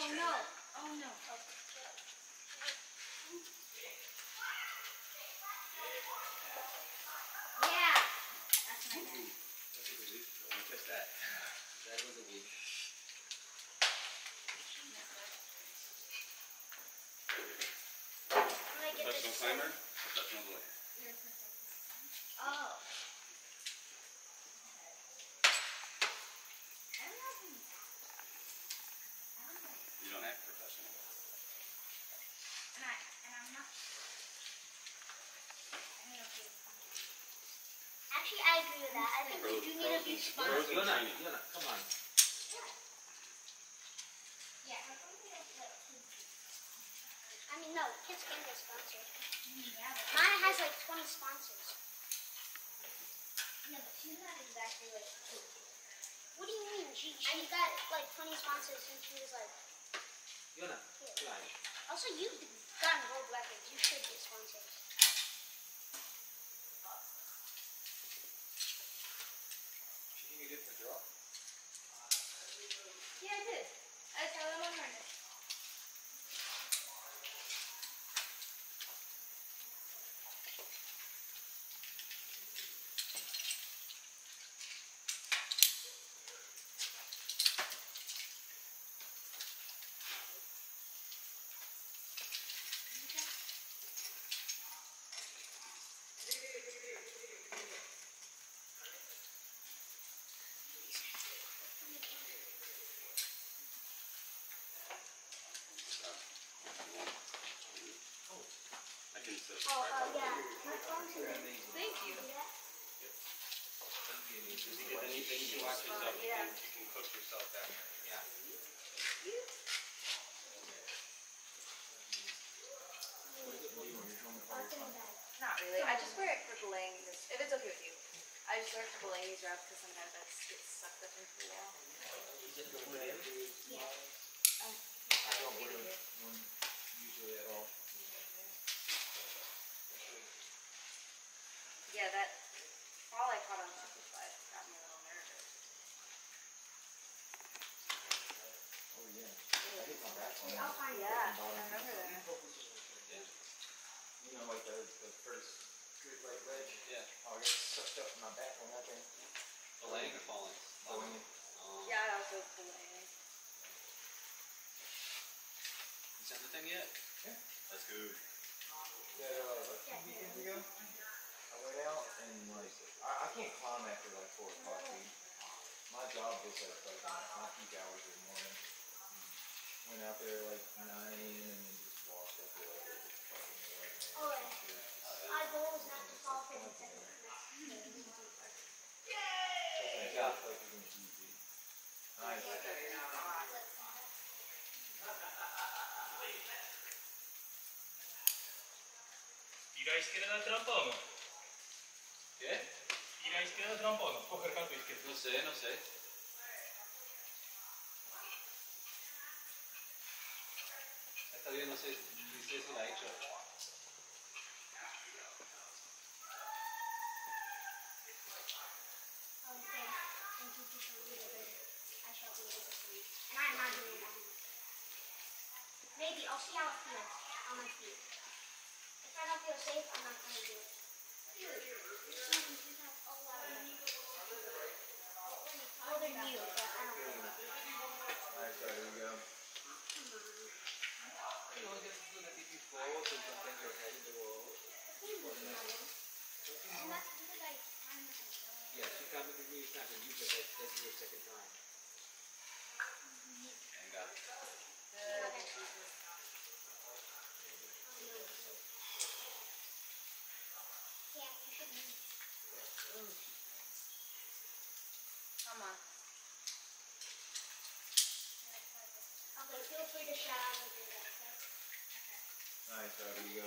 Oh no. Oh no. Yeah. That's my bad. Don't touch that. That was a week. I'm gonna get Professional climber, professional boy. Oh. I don't know if I'm that. I don't know. You don't act professional. And I and I'm not. I don't know if you're Actually, I agree with that. I think we do need to be Pros- sponsored. pros- Yona, Yona, come on. Yeah. I mean, no, kids can get sponsored. Yeah, Mine has like 20 sponsors. Yeah, but she's not exactly like. What do you mean? She, she got like 20 sponsors since she was like. Yona, fly. Also, you've gotten world records. You should get sponsors. She gave you a different draw? Yeah, I did. I tell them on her. Oh, uh, yeah. My phone's in there. Thank you. Don't be an If easy you get anything, you watch yourself, you Yeah. can, you can cook yourself after. Yeah. Not really. I just wear it for belaying this. If it's okay with you. I just wear it for belaying these because sometimes I just get sucked up into the wall. Is it the wood end? Yeah. I don't wear one usually at all. Yeah, that fall I caught on Simplify got me a little nervous. Oh, yeah. I hit my back on I'll that. find Yeah, it. I remember that. You know, like the, the first good like ledge. Yeah. Oh, I got sucked up in my back on that thing. Belaying or falling? Falling. Um, Yeah, I also belaying. You sent the thing yet? Yeah. That's good. That, uh, like two weekends ago, I went out and like, I, I can't climb after like four o'clock, dude. My job was at like my peak hours in the morning. Went out there like nine and then just walked up to like fucking eleven. Oh, yeah. My goal is not to fall 50 seconds. Yeah. Like it's easy. Nice. Dirà scheda tra un po'? ¿Qué? Dirà scheda tra un po', non può per quanto scheda. No sé, no sé. Está bien, no sé, ni sé si la he hecho. Okay. Thank you for showing me the video. I shall be able to see. And I'm not doing it at. Maybe. I'll see how it feels on my feet. If I don't feel safe, I'm not going to do it. Well, they're new, but I don't know. Alright, so there we go. You know, just do the TP pose and sometimes your head in the wall. And that's because I timed it. Yeah, she comes with me times and you but that, that's your second time. And got it. Yeah, you should move. Come on. Okay, feel free to shout out and do that, okay? Alright, so there you go.